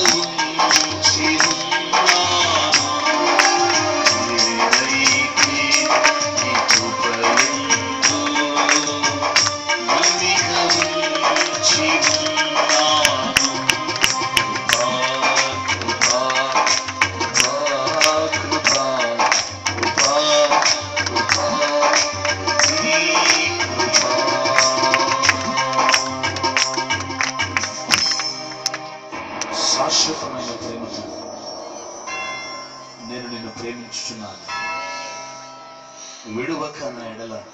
Hallelujah. నిన్ను ప్రేమించుచున్నాను. విడువక నా ఎడల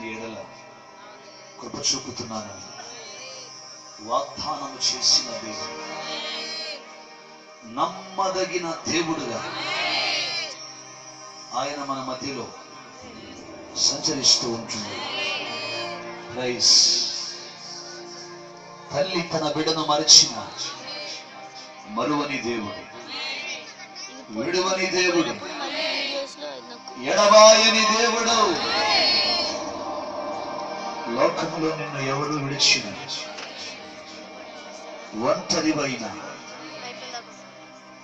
నీ ఎడల కృప చూపుతున్నాను. వాగ్దానం చేసిన దేవుడు నమ్మదగిన దేవుడుగా ఆయన మన మధ్యలో సంచరిస్తూ ఉంటుంది రైస్ తల్లి తన బిడను మరచిన మరువని దేవుడు. విడువని దేవుడు. ఎడబాయని దేవుడు. లోకములో నిన్ను ఎవరు విడిచిన ఒంటరివైన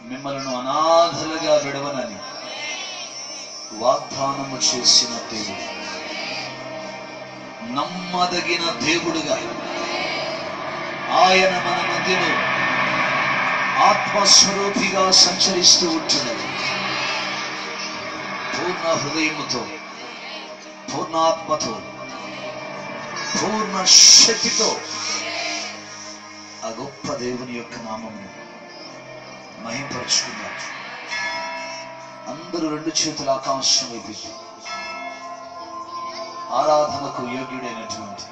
మిమ్మల్ని అనాథలుగా విడవనని వాగ్దానము చేసిన దేవుడు. నమ్మదగిన దేవుడుగా ఆయన మన మధ్యలో ఆత్మస్వరూపిగా సంచరిస్తూ ఉంటున్నది. పూర్ణ హృదయముతో పూర్ణాత్మతో పూర్ణ శక్తితో ఆ గొప్ప దేవుని యొక్క నామమును మహింపరుచుకున్నారు అందరూ రెండు చేతుల ఆకాంక్షం వైపు ఆరాధనకు యోగ్యుడైనటువంటి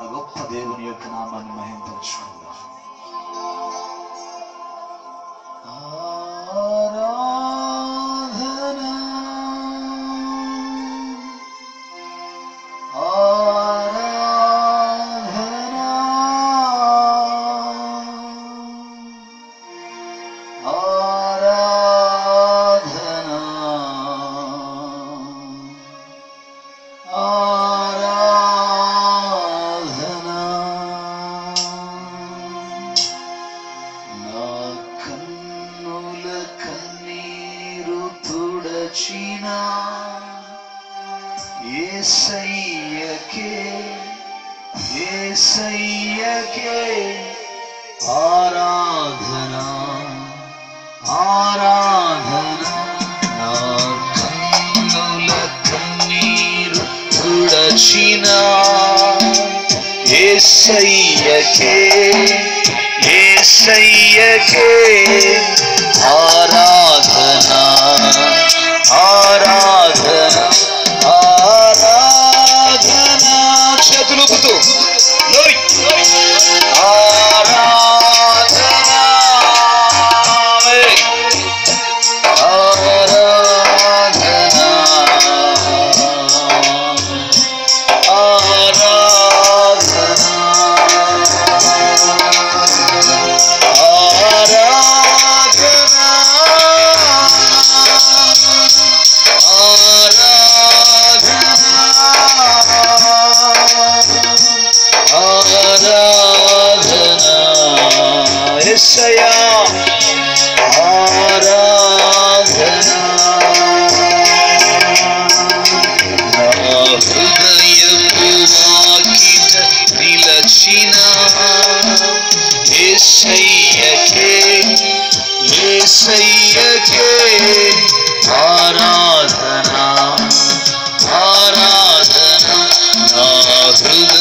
ఆ గొప్ప దేవుని యొక్క నామాన్ని మహింపరుచుకున్నారు తుడచిన ఏసయ్యకే ఏసయ్యకే ఆరాధన ఆరాధన నా కన్నుల కన్నీరు తుడచిన ఏసయ్యకే ఏసయ్యకే ఆరాధన ఆరాధన house music.